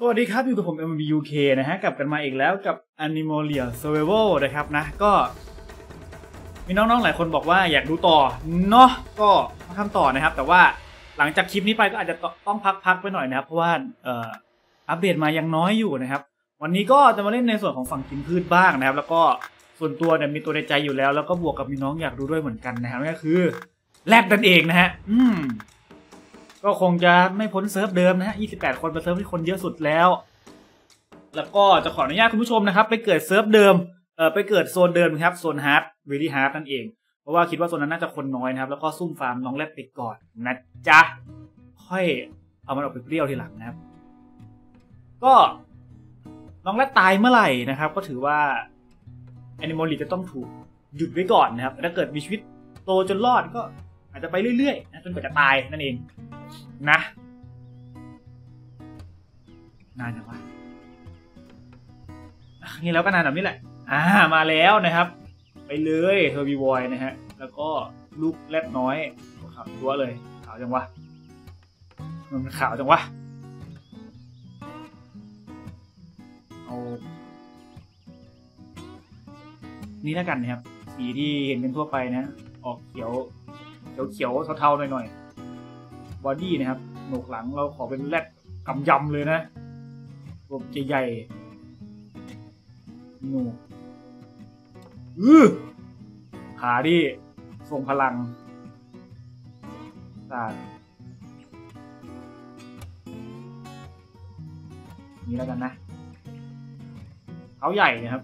สวัสดีครับ อยู่กับผม MBUK นะฮะกลับกันมาอีกแล้วกับ Animalia Survival นะครับนะ ก็มีน้องๆ หลายคนบอกว่าอยากดูต่อ เนาะก็มาทำต่อนะครับ แต่ว่าหลังจากคลิปนี้ไปก็อาจจะต้องพักๆไปหน่อยนะครับ เพราะว่าเอ่ออัปเดตมายังน้อยอยู่นะครับ วันนี้ก็จะมาเล่นในส่วนของฝั่งกินพืชบ้างนะครับ แล้วก็ส่วนตัวเนี่ยมีตัวในใจอยู่แล้ว แล้วก็บวกกับมีน้องอยากดูด้วยเหมือนกันนะครับนั่นก็คือแลบนั่นเองนะฮะอืม ก็คงจะไม่พ้นเซิร์ฟเดิมนะฮะ 28 คนเป็นเซิร์ฟที่คนเยอะสุดแล้ว แล้วก็จะขออนุญาตคุณผู้ชมนะครับ ไปเกิดเซิร์ฟเดิม เอ่อ ไปเกิดโซนเดิมครับ โซน hard very hard นั่นเอง เพราะว่าคิดว่าโซนนั้นน่าจะคนน้อยนะครับ แล้วก็ซุ่มฟาร์มน้องแรดไปก่อนนะจ๊ะ ค่อยเอามันออกไปเปรี้ยวทีหลังนะครับ ก็น้องแรดตายเมื่อไหร่นะครับ ก็ถือว่า Animalia จะต้องถูกหยุดไว้ก่อนนะครับ ถ้าเกิดมีชีวิตโตจนรอดก็อาจจะไปเรื่อยๆนะจนกว่าจะตายนั่นเอง นะนานจังวะอะงี้แล้วก็นานแบบนี้แหละ อ่า มาแล้วนะครับ ไปเลยเฮอร์บีวอยนะฮะ แล้วก็ลูกแรดน้อยขาวตัวเลย ขาวจังวะ มันขาวจังวะ เอา นี่แล้วกันนะครับ สีที่เห็นกันทั่วไปนะ ออกเขียว เขียวเขียวเทาๆหน่อยๆ บอดี้นะครับโหนกหลังเราขอเป็นแรดกำยำเลยนะรวมใหญ่ๆหนูอือขาดิทรงพลังสาดนี่แล้วกันนะเขาใหญ่นะครับ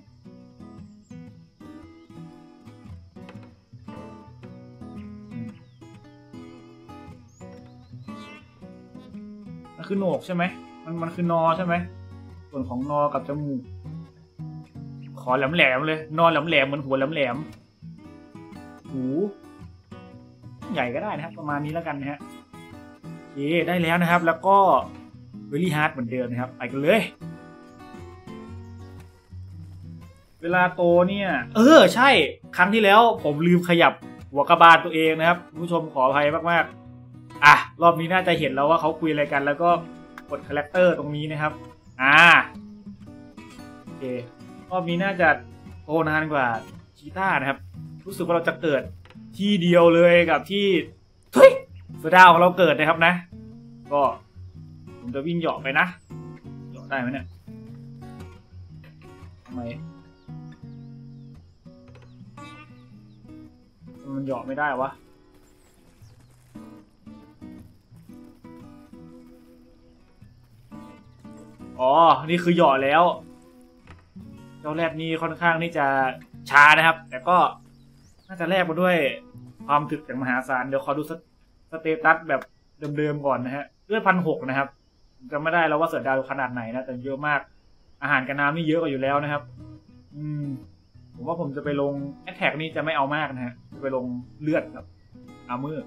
มันคือโหนกใช่ไหมมันมันคือนอใช่ไหมส่วนของนอกับจมูก ขอแหลมแหลมเลย นอแหลมแหลมเหมือนหัวแหลมแหลมหู ใหญ่ก็ได้นะครับ ประมาณนี้แล้วกันนะฮะโอเคได้แล้วนะครับ แล้วก็ very hard เหมือนเดิมนะครับ ไปกันเลย เวลาโตเนี่ย เออ ใช่ ครั้งที่แล้วผมลืมขยับหัวกระบาลตัวเองนะครับผู้ชมขออภัยมากๆ อะรอบนี้น่าจะเห็นแล้วว่าเขาคุยอะไรกัน แล้วก็กด character ตรงนี้นะครับ อ่าโอเครอบนี้น่าจะโตนานกว่า cheetah นะครับ รู้สึกว่าเราจะเกิดที่เดียวเลยกับที่เฮ้ยเสือดาวของเราเกิดนะครับนะ ก็ผมจะวิ่งเหยาะไปนะเหยาะได้ไหมเนี่ยทำไมมันเหยาะไม่ได้วะ อ๋อ นี่คือหยาะแล้ว เจ้าแรดนี่ค่อนข้างที่จะช้านะครับ แต่ก็น่าจะแลกมาด้วยความถึกอย่างมหาศาล เดี๋ยวขอดู status แบบเดิมๆก่อนนะฮะเลือดพันหกนะครับจำไม่ได้แล้วว่าเสือดาวขนาดไหนนะ แต่เยอะมาก อาหารกับน้ำนี่เยอะกว่าอยู่แล้วนะครับ อืม ผมว่าผมจะไปลง attack นี่จะไม่เอามากนะฮะ จะไปลงเลือดกับ armor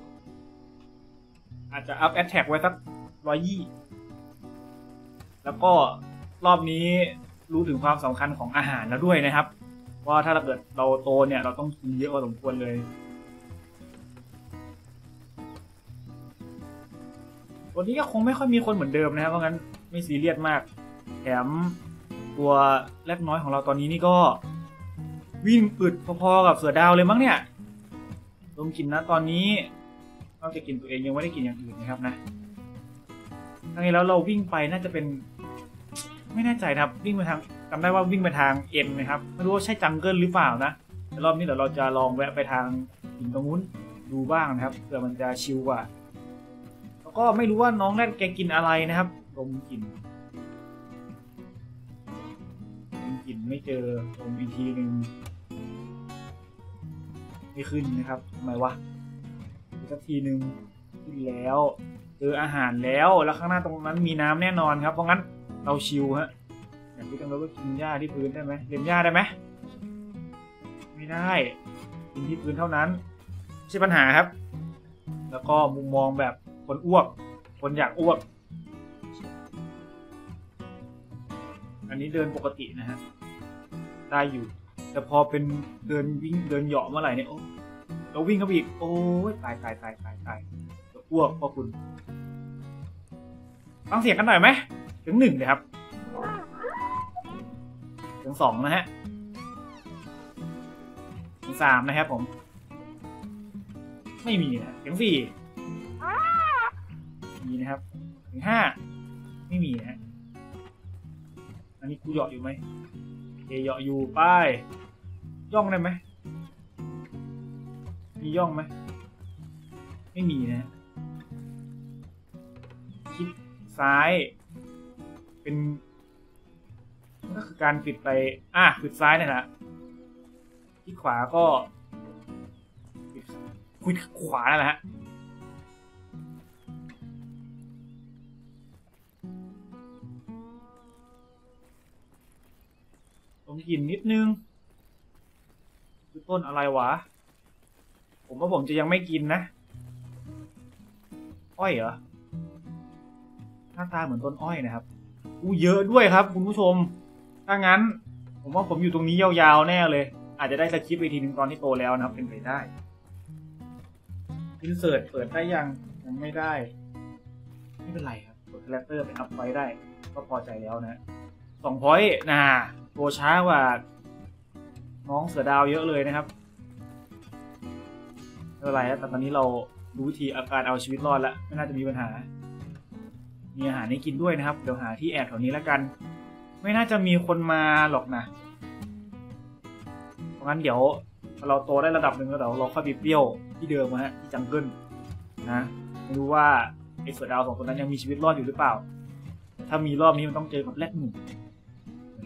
อาจจะอัพ attack ไว้สักร้อยยี่ แล้วก็รอบนี้รู้ถึงความสำคัญของอาหารแล้วด้วยนะครับ ว่าถ้าเราเกิดเราโตเนี่ยเราต้องกินเยอะพอสมควรเลยวันนี้ก็คงไม่ค่อยมีคนเหมือนเดิมนะครับเพราะงั้นไม่ซีเรียสมาก แถมตัวแรกน้อยของเราตอนนี้นี่ก็ วิ่งอึดพอๆกับเสือดาวเลยมั้งเนี่ยรวมกินนะตอนนี้นอกจากกินตัวเองยังไม่ได้กินอย่างอื่นนะครับนะทั้งนี้แล้วเราวิ่งไปน่าจะเป็น ไม่แน่ใจครับวิ่งไปทางจำได้ว่าวิ่งไปทางเอ็นนะครับไม่รู้ว่าใช่จังเกิลหรือเปล่านะแต่รอบนี้เดี๋ยวเราจะลองแวะไปทางหินตรงนู้นดูบ้างนะครับเผื่อมันจะชิลกว่า แล้วก็ไม่รู้ว่าน้องแรดแกกินอะไรนะครับดมกลิ่นดมกลิ่นไม่เจอดมอีกทีหนึ่งไม่ขึ้นนะครับทำไมวะอีกสักทีหนึ่งขึ้นแล้วเจออาหารแล้วแล้วข้างหน้าตรงนั้นมีน้ำแน่นอนครับเพราะงั้นเราชิลฮะ อยากกินจังเลยว่ากินหญ้าที่พื้นได้ไหมเลียมหญ้าได้ไหมไม่ได้กินที่พื้นเท่านั้นไม่ใช่ปัญหาครับ แล้วก็มุมมองแบบคนอ้วก คนอยากอ้วก อันนี้เดินปกตินะฮะได้อยู่ แต่พอเป็นเดินวิ่งเดินเหยาะเมื่อไหร่เนี่ยโอ้เราวิ่งเข้าไปอีก โอ้ยตายตายตายตายตายอ้วกพ่อคุณฟังเสียงกันหน่อยไหมถึงหนึ่งเลยครับ ถึงสองนะฮะถึงสามนะครับผม ไม่มีนะถึงสี่มีนะครับ ถึงห้าไม่มีนะฮะอันนี้กูเหยาะอยู่ไหมโอเคเหยาะอยู่ป้ายย่องได้ไหมมีย่องไหมไม่มีนะฮะคลิกซ้าย เป็น ก็คือการปิดไป อะปิดซ้ายเนี่ยนะที่ขวาก็ปิดคุยขวานั่นแหละฮะต้องกินนิดนึงคือต้นอะไรวะ ผมว่าผมจะยังไม่กินนะ อ้อยเหรอ หน้าตาเหมือนต้นอ้อยนะครับอู้เยอะด้วยครับคุณผู้ชม ถ้างั้น ผมว่าผมอยู่ตรงนี้ยาวๆแน่เลย อาจจะได้ skip ไปทีหนึ่งตอนที่โตแล้วนะครับ เป็นไปได้ insert เปิดได้ยังยังไม่ได้ ไม่เป็นไรครับกด character ไปอัพไว้ได้ ก็พอใจแล้วนะสองพอยต์นะตัวช้ากว่า น้องเสือดาวเยอะเลยนะครับไม่เป็นไรครับแต่ตอนนี้เรารู้วิธีอาการเอาชีวิตรอดแล้ว ไม่น่าจะมีปัญหา มีอาหารให้กินด้วยนะครับ เดี๋ยวหาที่แอบแถวนี้แล้วกัน ไม่น่าจะมีคนมาหรอกนะเพราะงั้นเดี๋ยวเราโตได้ระดับหนึ่งแล้วเดี๋ยวเราค่อยไปเปรี้ยวที่เดิมนะฮะที่จังเกิลนะไม่รู้ว่าไอ้เสือดาวสองคนนั้นยังมีชีวิตรอดอยู่หรือเปล่า ถ้ามีรอบนี้มันต้องเจอกับแรดหนุ่ม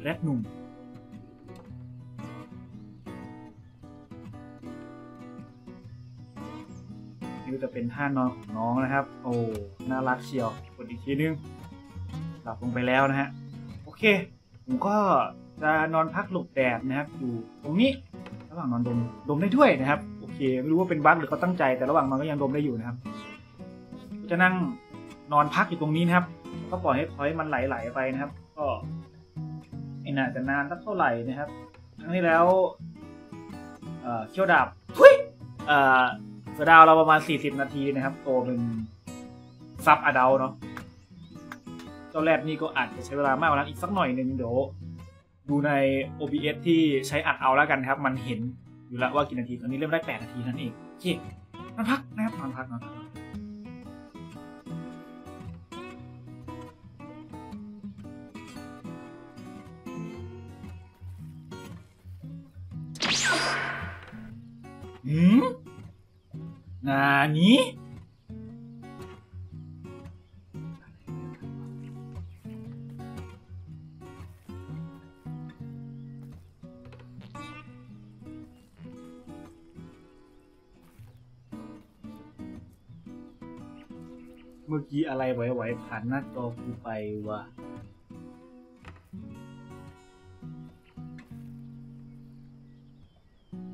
แรดหนุ่มนี่จะเป็นท่านอนของน้องนะครับ โอ้ น่ารักเชียวกดอีกทีนึงหลับลงไปแล้วนะฮะ เค ผมก็จะนอนพักหลบแดดนะครับ อยู่ตรงนี้ ระหว่างนอนดม ดมได้ด้วยนะครับ โอเค ไม่รู้ว่าเป็นบั๊กหรือเขาตั้งใจ แต่ระหว่างนอนก็ยังดมได้อยู่นะครับ จะนั่งนอนพักอยู่ตรงนี้นะครับ ก็ปล่อยให้พอยมันไหลๆไปนะครับ ก็ไม่น่าจะนานสักเท่าไหร่นะครับ ครั้งที่แล้วเอ่อเขี้ยวดาบทุยเอ่อเสือดาวเราประมาณ 40 นาทีนะครับ โตเป็นซับอะดัลเนาะ เจ้าแรดนี่ก็อาจจะใช้เวลามากกว่านั้นอีกสักหน่อยหนึ่งเดี๋ยวดูใน OBS ที่ใช้อัดเอาแล้วกันครับ มันเห็นอยู่แล้วว่ากี่นาทีตอนนี้เริ่มได้ 8 นาทีนั่นเองโอเคนอนพักนะครับนอนพักนอนพักหืมนานี้ มื่อกี้อะไรไหวๆผ่านหน้าจอกูไปวะ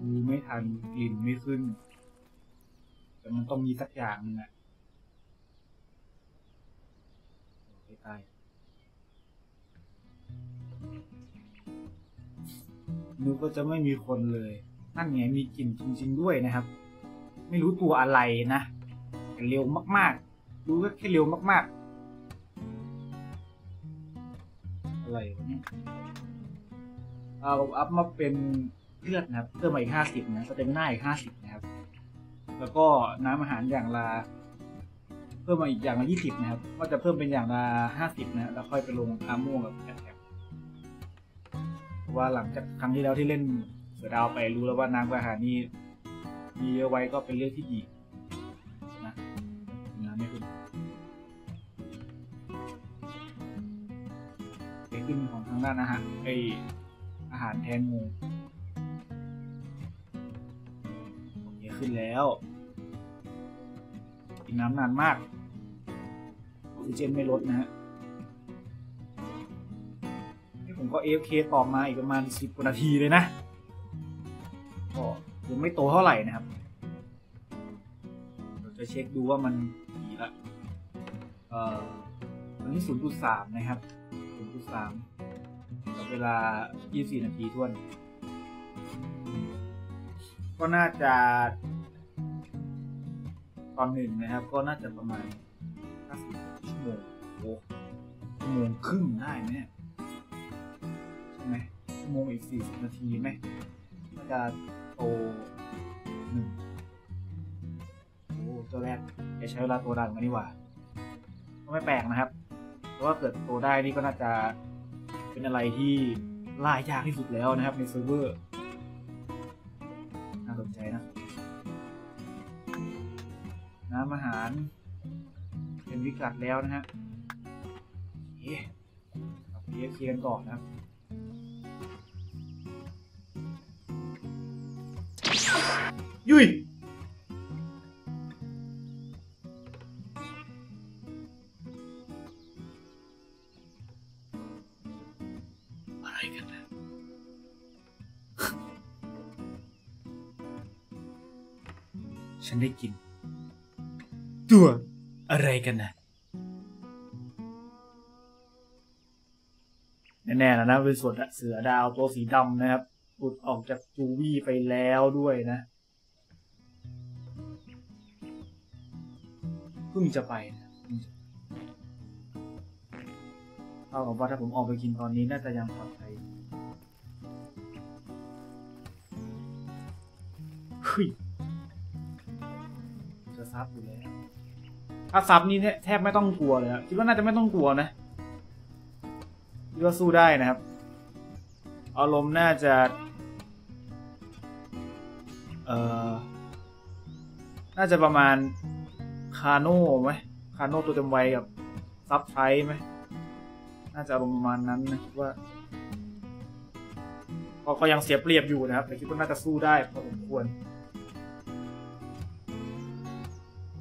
ดูไม่ทันกลิ่นไม่ขึ้น แต่มันต้องมีสักอย่างนึงอะโอ้ยตายนึกว่าจะไม่มีคนเลย นั่นไงมีกลิ่นจริงๆด้วยนะครับ ไม่รู้ตัวอะไรนะ เร็วมากๆ รู้ก็แค่เร็วมาก ๆ อะไรวะเนี่ยเอาอัพมาเป็นเลือดนะครับเพิ่มมาอีกห้าสิบนะสเต็มหน้าอีกห้าสิบนะครับ แล้วก็น้ำอาหารอย่างละเพิ่มมาอีกอย่างละยี่สิบนะครับว่าจะเพิ่มเป็นอย่างละห้าสิบนะแล้วค่อยไปลงอาม่วงกับแท็กเพราะว่าหลังจากครั้งที่แล้วที่เล่นเสือดาวไปรู้แล้วว่าน้ำกับอาหารนี่มีเยอะไว้ก็เป็นเรื่องที่ดีางด้านอาหารไออาหารแทนงูโอเคขึ้นแล้วกินน้ำนานมากออกซิเจนไม่ลดนะฮะนี่ผมก็ AFK ต่อมาอีกประมาณ 10กว่านาทีเลยนะก็ยังไม่โตเท่าไหร่นะครับเราจะเช็คดูว่ามันกี่ละเอ่อตอนนี้ 0.3 นะครับ 0.3 เวลา 24 นาทีท้วน ก็น่าจะ ตอนหนึ่งนะครับ ก็น่าจะประมาณ50ชั่วโมงโอ้ชั่วโมงครึ่งได้ไหมเนี่ยใช่ไหมชั่วโมงอีกสี่สิบนาทีไหมก็จะโตหนึ่งโอ้ตัวแรกจะใช้เวลาโตได้เหมือนกันนี่หว่า ก็ไม่แปลกนะครับ เพราะว่าเกิดโตได้นี่ก็น่าจะ เป็นอะไรที่ล่ายากที่สุดแล้วนะครับในเซิร์ฟเวอร์น่าสนใจนะ น้ำอาหาร เป็นวิกัดแล้วนะฮะเอ๊ะเพียเคลียร์กันก่อนนะครับยุย ฉันได้กิน ตัวอะไรกันนะแน่ๆแล้วนะเป็นส่วนเสือดาวตัวสีดำนะครับหลุดออกจากจูวี่ไปแล้วด้วยนะเพิ่งจะไปนะเท่ากับว่าถ้าผมออกไปกินตอนนี้น่าจะยังปลอดภัยเฮ้ย ซับอยู่แล้วถ้าซับนี่แทบไม่ต้องกลัวเลยครับคิดว่าน่าจะไม่ต้องกลัวนะคิดว่าสู้ได้นะครับ อารมณ์น่าจะ เอ่อ น่าจะประมาณคาโน่ไหมคาโน่ตัวเต็มวัยกับซับไทไหมน่าจะอารมณ์ประมาณนั้นนะคิดว่าก็ยังเสียเปรียบอยู่นะครับแต่คิดว่าน่าจะสู้ได้พอสมควร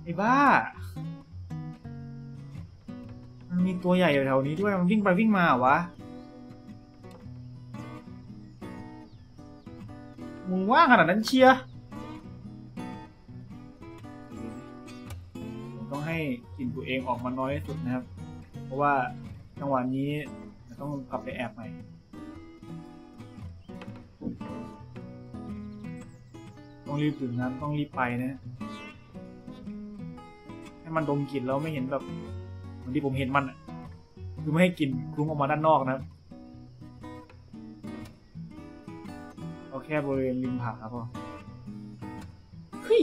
ไอ้บ้า มันมีตัวใหญ่อยู่แถวนี้ด้วย มันวิ่งไปวิ่งมาเหรอวะ มึงว่างขนาดนั้นเชียร์ต้องให้กลิ่นตัวเองออกมาน้อยที่สุดนะครับ เพราะว่าจังหวะนี้ต้องกลับไปแอบใหม่ต้องรีบถึงนั้นต้องรีบไปนะ ให้มันดมกลิ่นแล้วไม่เห็นแบบเหมือนที่ผมเห็นมันอะคือไม่ให้กลิ่นคลุ้งออกมาด้านนอกนะครับเอาแค่บริเวณริมผาพอเฮ้ย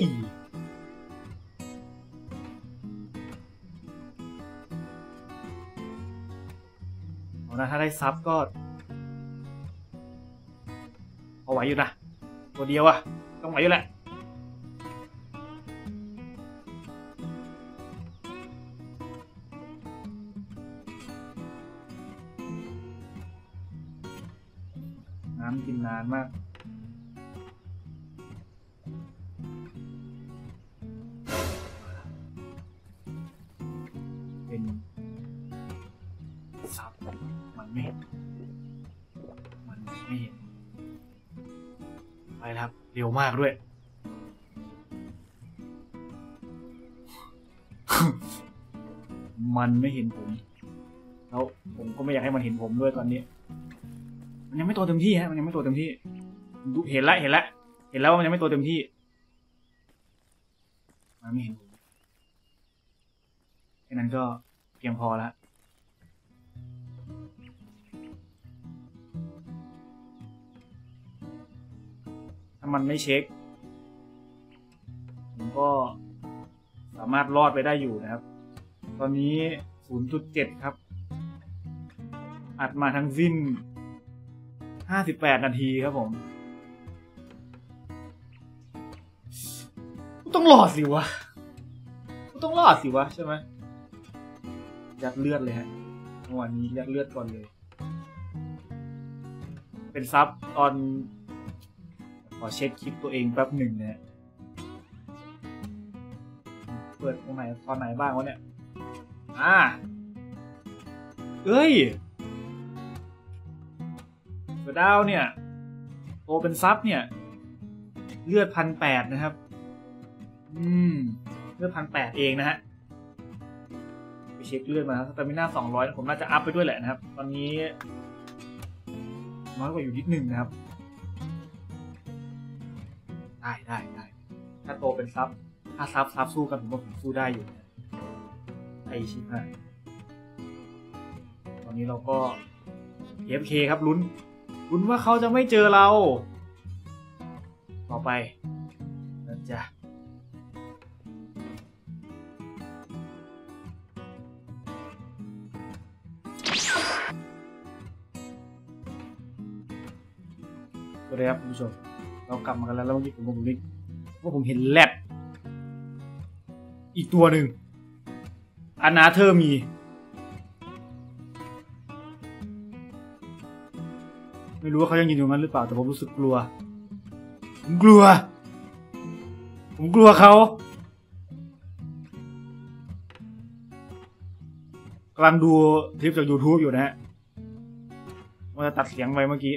เอานะถ้าได้ซับก็เอาไหวอยู่นะ ตัวเดียวอะต้องไหวอยู่แหละานมาก เป็นซับมันไม่เห็นมันไม่เห็นไปแล้วครับ เร็วมากด้วย มันไม่เห็นผม แล้วผมก็ไม่อยากให้มันเห็นผมด้วยตอนนี้ มันยังไม่โตเต็มที่ฮะมันยังไม่โตเต็มที่ดูเห็นแล้วเห็นแล้วเห็นแล้วว่ามันยังไม่โตเต็มที่มันไม่เห็นผมแค่นั้นก็เพียงพอแล้วถ้ามันไม่เช็คผมก็สามารถรอดไปได้อยู่นะครับ ตอนนี้ 0.7 ครับ อัดมาทั้งสิ้น 58นาทีครับผม ต้องรอดสิวะ ต้องรอดสิวะใช่ไหมยัดเลือดเลยฮะเมื่อวานนี้ยัดเลือดก่อนเลย เป็นซับตอน ขอเช็คคลิปตัวเองแป๊บหนึ่งนะฮะเปิดตรงไหนตอนไหนบ้างวะเนี่ย อ่าเอ้ย ดาวเนี่ยโตเป็น sub เนี่ย เลือดพันแปดนะครับ อืม เลือดพันแปดเองนะฮะไปเช็คเลือดมาครับ stamina สองร้อยผมน่าจะอัพไปด้วยแหละนะครับ ตอนนี้ น้อยกว่าอยู่นิดหนึ่งนะครับ ได้ได้ได้ถ้าโตเป็น sub ถ้า sub sub สู้กันผมว่าผมสู้ได้อยู่ไอชิบหายตอนนี้เราก็ FK ครับลุ้น คุณว่าเขาจะไม่เจอเรา ต่อไปนะจ๊ะสวัสดีครับคุณผู้ชม เรากลับมากันแล้วแล้วเมื่อกี้ผมผมนึกว่าผมเห็นแรดอีกตัวหนึ่งอนาเธอมี ไม่รู้ว่าเขายังยืนอยู่ตรงนั้นหรือเปล่าแต่ผมรู้สึกกลัว ผมกลัว ผมกลัวเขากำลังดูคลิปจาก YouTube อยู่นะฮะว่าจะตัดเสียงไปเมื่อกี้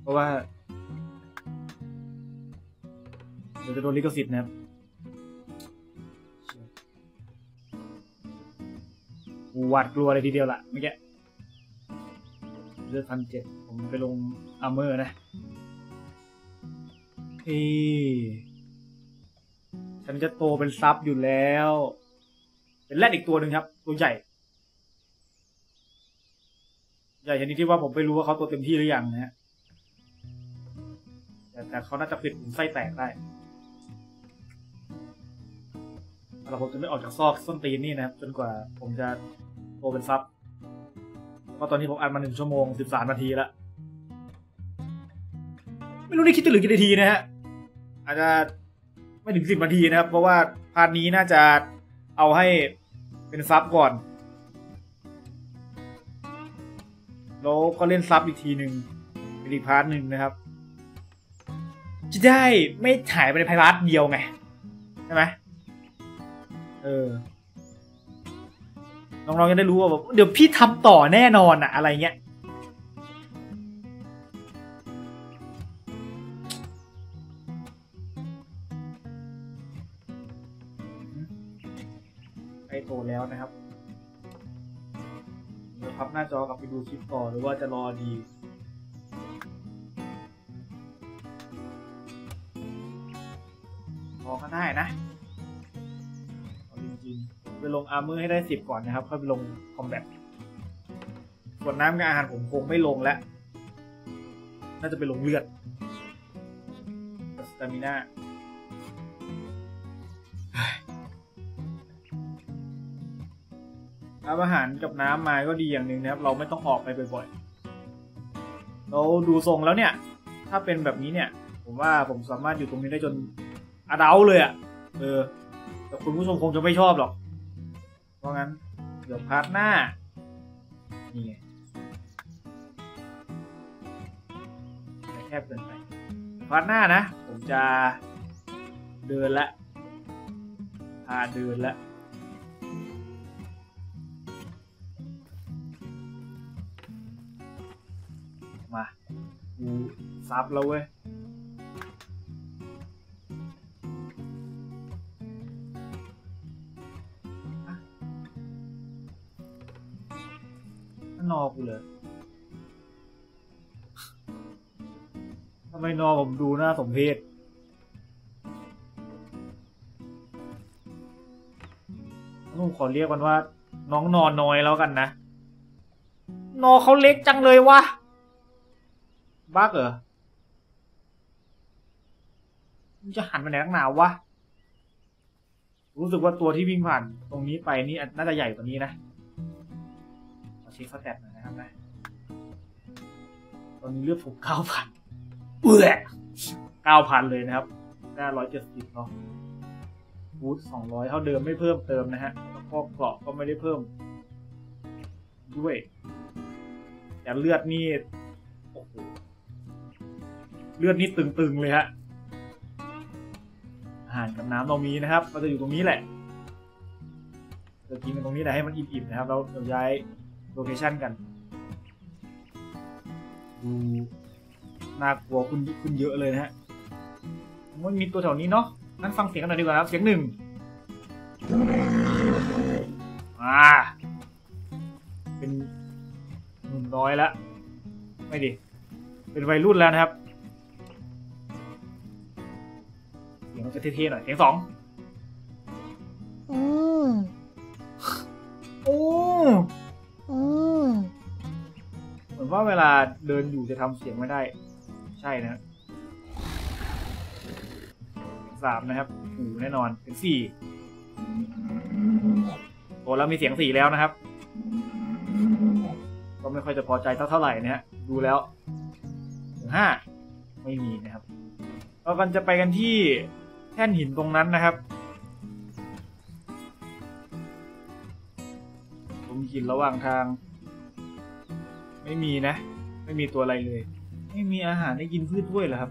เพราะว่าเดี๋ยวจะโดนลิขสิทธิ์นะครับหวาดกลัวเลยทีเดียวล่ะเมื่อกี้ เลือดพันเจ็ดผมไปลง armor นะเฮ้ฉันจะโตเป็น sub อยู่แล้ว เป็นแรดอีกตัวหนึ่งครับ ตัวใหญ่ ใหญ่ชนิดที่ว่าผมไม่รู้ว่าเขาตัวเต็มที่หรือยังนะฮะแต่แต่เขาน่าจะปิดผมไส้แตกได้แต่ผมจะไม่ออกจากซอกส้นตีนนี่นะครับจนกว่าผมจะโตเป็นซับ ก็ตอนนี้ผมอัดมาหนึ่งชั่วโมงสิบสามนาทีแล้ว ไม่รู้ได้คิดจะเหลือกี่นาทีนะฮะ อาจจะไม่ถึงสิบนาทีนะครับ เพราะว่าพาร์ทนี้น่าจะเอาให้เป็น sub ก่อน แล้วก็เล่น sub อีกทีหนึ่งเป็นอีก part หนึ่งนะครับ จะได้ไม่ถ่ายไปใน part เดียวไง ใช่ไหมเออ น้องๆจะได้รู้ว่าแบบเดี๋ยวพี่ทำต่อแน่นอนอะอะไรเงี้ยไปโตแล้วนะครับเดี๋ยวพับหน้าจอกลับไปดูคลิปต่อหรือว่าจะรอดี ลงอาร์เมอร์ให้ได้สิบก่อนนะครับค่อยไปลงคอมแบทส่วนน้ำกับอาหารผมคงไม่ลงแล้วน่าจะไปลงเลือดสตามิน่ารับอาหารกับน้ำมาก็ดีอย่างหนึ่งนะครับ เราไม่ต้องออกไปบ่อยๆเราดูทรงแล้วเนี่ย ถ้าเป็นแบบนี้เนี่ย ผมว่าผมสามารถอยู่ตรงนี้ได้จน adult เลยอะ่ะ เออ แต่คุณผู้ชมคงจะไม่ชอบหรอก ราะงั้นเดี๋ยว part หน้า นี่ไงแคบเกินไป part หน้านะ ผมจะเดินละ พาเดินละมากูซับแล้วเว้ย อกูเลยทำไมนอผมดูน่าสมเพชผมขอเรียกมันว่า น้องนอนน้อยแล้วกันนะ นอเขาเล็กจังเลยวะบ้าเหรอมันจะหันไปไหนนักหนาวะ รู้สึกว่าตัวที่วิ่งผ่านตรงนี้ไปนี่น่าจะใหญ่กว่านี้นะ เช็คสแตทหน่อยนะครับนะตอนนี้เลือดผมเก้าพันเบื่อเก้าพันเลยนะครับได้ร้อยเจ็ดสิบเนาะบูทสองร้อยเท่าเดิมไม่เพิ่มเติมนะฮะแล้วก็เกราะก็ไม่ได้เพิ่ม ด้วยแต่เลือดนี่โอ้โหเลือดนี่ตึงๆเลยฮะอาหารกับน้ำเรามีนะครับเราจะอยู่ตรงนี้แหละจะกินตรงนี้แหละให้มันอิ่มๆนะครับแล้วเราย้าย โลเคชั่นกันดูน่ากลัวขึ้นขึ้นเยอะเลยนะฮะมันมีตัวแถวนี้เนาะงั้นฟังเสียงกันหน่อยดีกว่าครับ เสียงหนึ่งอ่าเป็นหนุ่มน้อยแล้ว ไม่ดิ เป็นวัยรุ่นแล้วนะครับ เสียงมันจะเท่ๆหน่อย เสียงสองอืมโอ้อืม มือนว่าเวลาเดินอยู่จะทำเสียงไม่ได้ ใช่นะสามนะครับหูแน่นอนเป็นสี่โอ้แล้วมีเสียงสี่แล้วนะครับ ก็ไม่ค่อยจะพอใจเท่าเท่าไหร่นะฮะดูแล้วถึงห้าไม่มีนะครับเรากันจะไปกันที่แท่นหินตรงนั้นนะครับผมกินระหว่างทาง ไม่มีนะ ไม่มีตัวอะไรเลย ไม่มีอาหารให้กินพืชด้วยเหรอครับ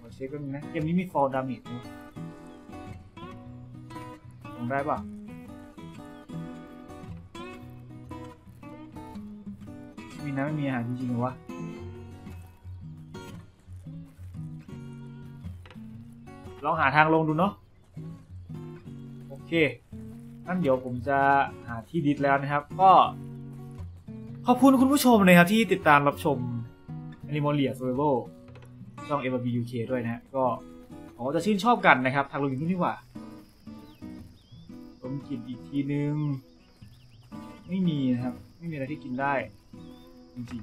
ขอเช็คกันนะเกมนี้มีฟอลดามิดไหมลงได้ปะมีนะไม่มีอาหารจริงๆหรอวะลองหาทางลงดูเนาะโอเคงั้นเดี๋ยวผมจะหาที่ดิสแล้วนะครับ ก็ ขอบคุณคุณผู้ชมนะครับที่ติดตามรับชม Animalia Survival ช่อง m b UK ด้วยนะฮะก็หวังจะชื่นชอบกันนะครับ ทางลงนี้ดีกว่าผมกินอีกทีนึง ไม่มีนะครับ ไม่มีอะไรที่กินได้ จริง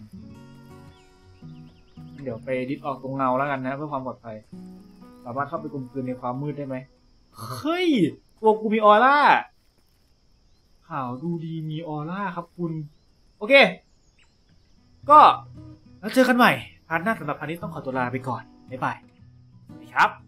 ๆ เดี๋ยวไป dis ออกตรงเงาแล้วกันนะ เพื่อความปลอดภัย สามารถเข้าไปกลมกลืนในความมืดได้ไหมเฮ้ยตัวกูมีออร่าขาวดูดีมีออร่าครับคุณ เค ก็แล้วเจอกันใหม่ part หน้าสำหรับ part นี้ต้องขอตัวลาไปก่อนบ๊ายบายสวัสดีครับ